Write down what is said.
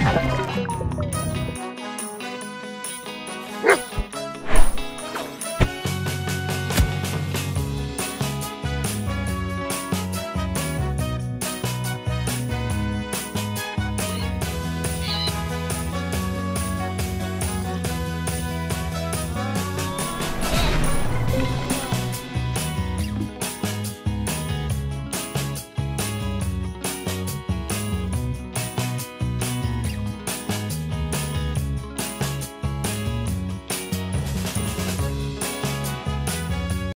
have.